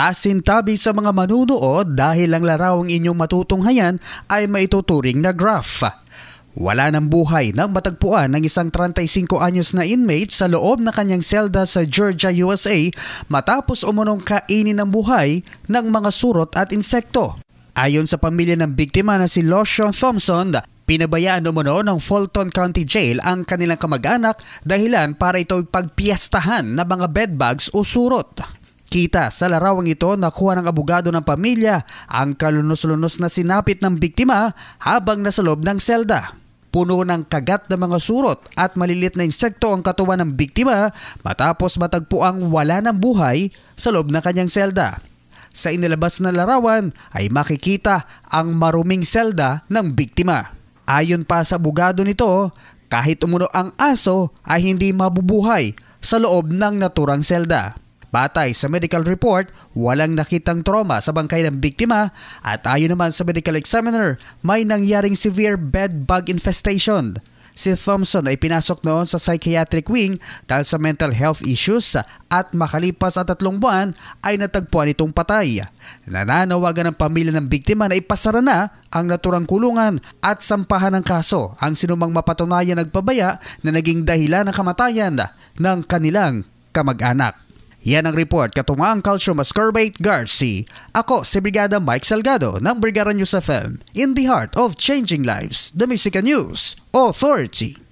Pasintabi sa mga manunood dahil ang larawang inyong matutunghayan ay maituturing na graph. Wala ng buhay nang matagpuan ng isang 35 anyos na inmate sa loob na kanyang selda sa Georgia, USA matapos umunong kainin ng buhay ng mga surot at insekto. Ayon sa pamilya ng biktima na si Loshon Thompson, pinabayaan umano ng Fulton County Jail ang kanilang kamag-anak dahilan para ito pagpiyastahan ng mga bedbugs o surot. Kita sa larawang ito na kuha ng abogado ng pamilya ang kalunos-lunos na sinapit ng biktima habang nasa loob ng selda. Puno ng kagat ng mga surot at malilit na insekto ang katawan ng biktima matapos matagpo ang wala ng buhay sa loob ng kanyang selda. Sa inilabas na larawan ay makikita ang maruming selda ng biktima. Ayon pa sa abogado nito, kahit umuno ang aso ay hindi mabubuhay sa loob ng naturang selda. Batay sa medical report, walang nakitang trauma sa bangkay ng biktima at ayon naman sa medical examiner, may nangyaring severe bed bug infestation. Si Thompson ay pinasok noon sa psychiatric wing dahil sa mental health issues at makalipas at tatlong buwan ay natagpuan itong patay. Nananawagan ng pamilya ng biktima na ipasara na ang naturang kulungan at sampahan ng kaso ang sinumang mapatunayan nagpabaya na naging dahilan ng kamatayan ng kanilang kamag-anak. Yan ang report katumaang Culture Mascorbate Garci. Ako si Brigada Mike Salgado ng Brigada News FM in the heart of changing lives, the Mexican News Authority.